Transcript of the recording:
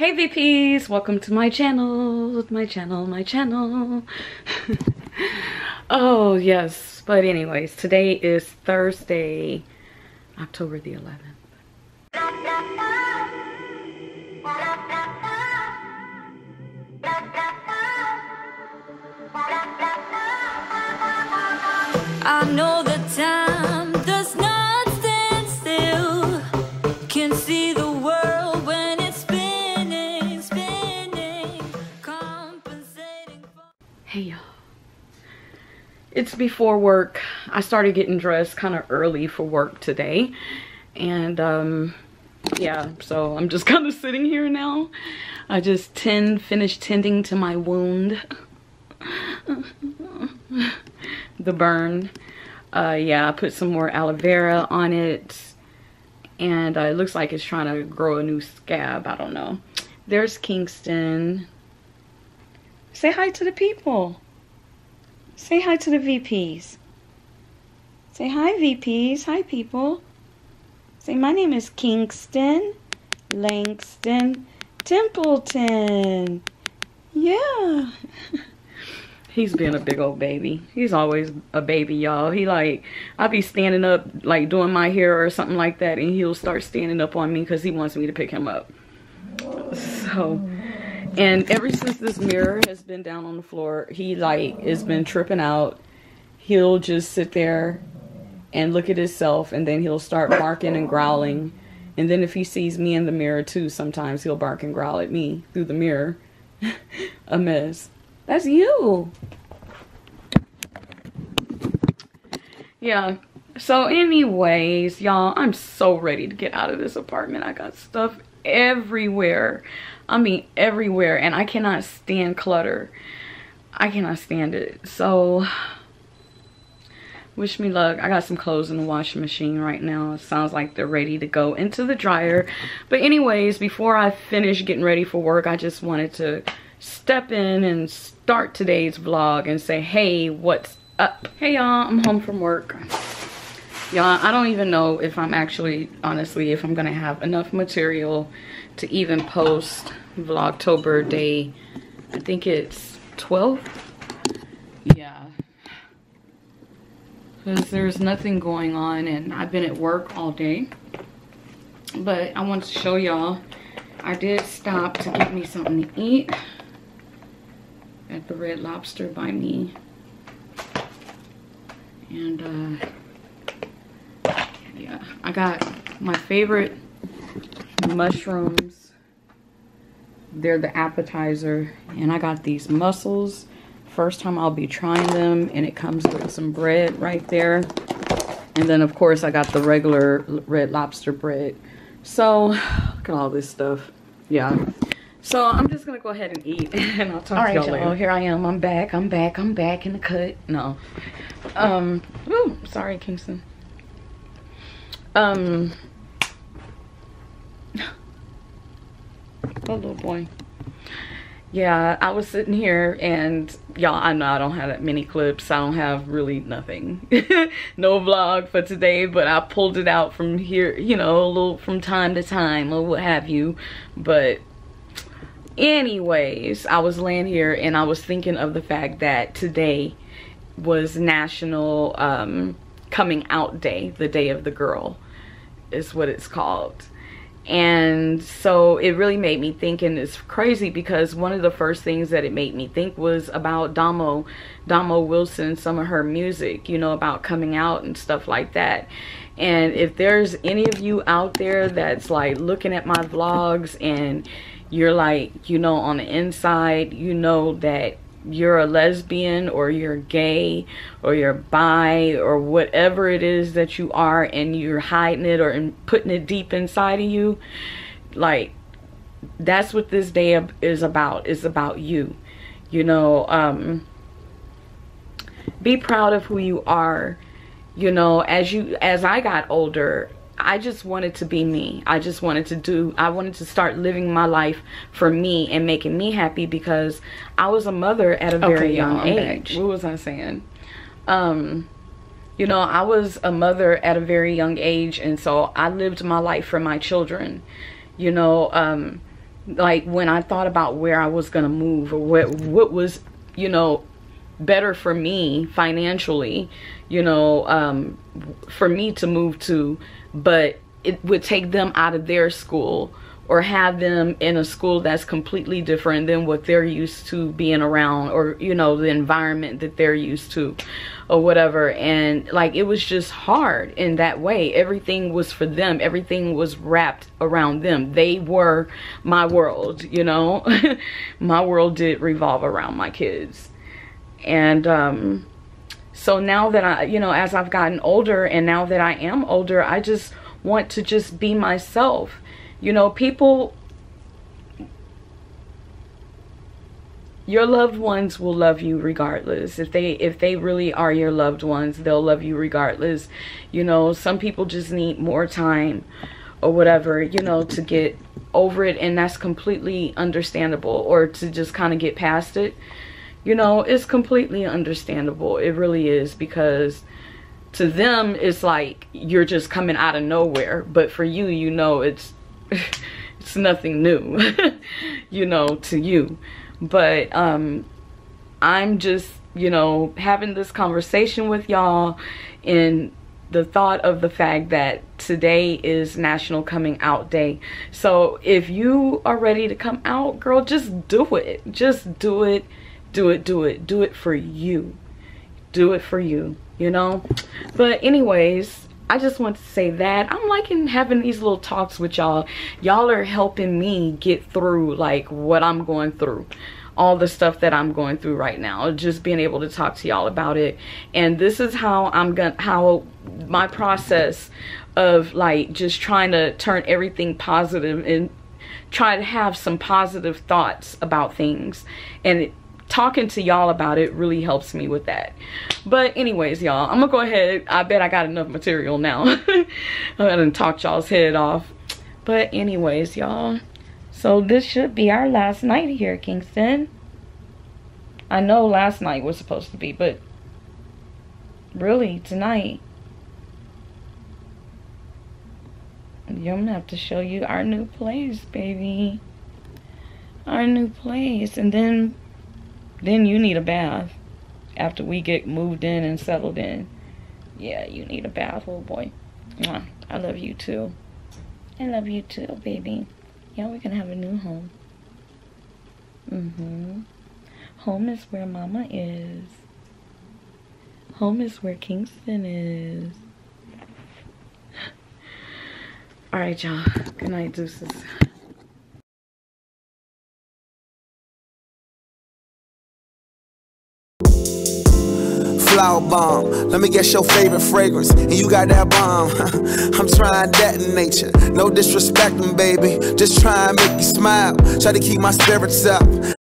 Hey VPs, welcome to my channel, my channel, my channel. oh yes, but anyways, today is Thursday, October the 11th. I know the time does not stand still. Can see the world It's before work. I started getting dressed kind of early for work today. And um yeah, so I'm just kind of sitting here now. I just tend finished tending to my wound. the burn. Uh yeah, I put some more aloe vera on it. And uh, it looks like it's trying to grow a new scab. I don't know. There's Kingston. Say hi to the people. Say hi to the VPs. Say hi, VPs. Hi, people. Say, my name is Kingston Langston Templeton. Yeah. He's been a big old baby. He's always a baby, y'all. He like, I'll be standing up, like doing my hair or something like that, and he'll start standing up on me because he wants me to pick him up. So, and ever since this mirror has been down on the floor, he like has been tripping out. He'll just sit there and look at himself and then he'll start barking and growling. And then if he sees me in the mirror too, sometimes he'll bark and growl at me through the mirror. a mess. That's you. Yeah. So anyways, y'all, I'm so ready to get out of this apartment. I got stuff everywhere. I mean everywhere and I cannot stand clutter. I cannot stand it. So wish me luck. I got some clothes in the washing machine right now. It sounds like they're ready to go into the dryer. But anyways, before I finish getting ready for work, I just wanted to step in and start today's vlog and say, hey, what's up? Hey y'all, I'm home from work. Y'all, I don't even know if I'm actually, honestly, if I'm gonna have enough material to even post Vlogtober day, I think it's 12? Yeah. Because there's nothing going on and I've been at work all day. But I want to show y'all, I did stop to get me something to eat at the Red Lobster by me. And uh, yeah, I got my favorite mushrooms. They're the appetizer. And I got these mussels. First time I'll be trying them. And it comes with some bread right there. And then of course I got the regular Red Lobster bread. So look at all this stuff. Yeah. So I'm just gonna go ahead and eat and I'll talk All to y'all y'all. later. Here I am. I'm back. I'm back. I'm back in the cut. No. Um. Ooh, sorry, Kingston. Um. Oh, little boy. Yeah, I was sitting here and y'all, I know I don't have that many clips. I don't have really nothing. no vlog for today, but I pulled it out from here, you know, a little from time to time or what have you. But anyways, I was laying here and I was thinking of the fact that today was National um, Coming Out Day, the Day of the Girl is what it's called. And so it really made me think, and it's crazy because one of the first things that it made me think was about Damo, Damo Wilson, some of her music, you know, about coming out and stuff like that. And if there's any of you out there that's like looking at my vlogs and you're like, you know, on the inside, you know that you're a lesbian or you're gay or you're bi or whatever it is that you are and you're hiding it or in, putting it deep inside of you like that's what this day is about. Is about you. You know um be proud of who you are. You know as you as i got older i just wanted to be me. I just wanted to do i wanted to start living my life for me and making me happy because i was a mother at a very Okay, young y'all, back. age. What was i saying? Um you know i was a mother at a very young age and so i lived my life for my children. You know um like when I thought about where I was gonna move or what what was, you know, better for me financially, you know, um, for me to move to, but it would take them out of their school or have them in a school that's completely different than what they're used to being around or you know the environment that they're used to or whatever. And like it was just hard in that way. Everything was for them. Everything was wrapped around them. They were my world you know? My world did revolve around my kids. And um so now that I you know as I've gotten older and now that I am older I just want to just be myself you know, people, your loved ones will love you regardless. If they if they really are your loved ones, they'll love you regardless. You know, some people just need more time or whatever, you know, to get over it and that's completely understandable or to just kind of get past it. You know, it's completely understandable. It really is because to them it's like you're just coming out of nowhere, but for you, you know, it's it's nothing new you know to you. But um i'm just you know having this conversation with y'all in the thought of the fact that today is national coming out day. So if you are ready to come out girl just do it. Just do it do it do it do it for you. Do it for you you know? But anyways I just want to say that I'm liking having these little talks with y'all. Y'all are helping me get through like what I'm going through all the stuff that I'm going through right now just being able to talk to y'all about it. And this is how I'm gonna how my process of like just trying to turn everything positive and try to have some positive thoughts about things. And it, talking to y'all about it really helps me with that. But anyways y'all i'm gonna go ahead. I bet i got enough material now. I'm gonna talk y'all's head off. But anyways y'all so this should be our last night here kingston. I know last night was supposed to be but really tonight i'm gonna have to show you our new place baby. Our new place. And then then you need a bath after we get moved in and settled in. Yeah, you need a bath, oh boy. Mwah. I love you too. I love you too, baby. Yeah, we're gonna have a new home. Mm-hmm. Home is where mama is. Home is where Kingston is. Alright, y'all. Good night, deuces. Flower bomb. Let me guess your favorite fragrance, and you got that bomb. I'm trying that in nature. No disrespecting, baby. Just try and make you smile. Try to keep my spirits up.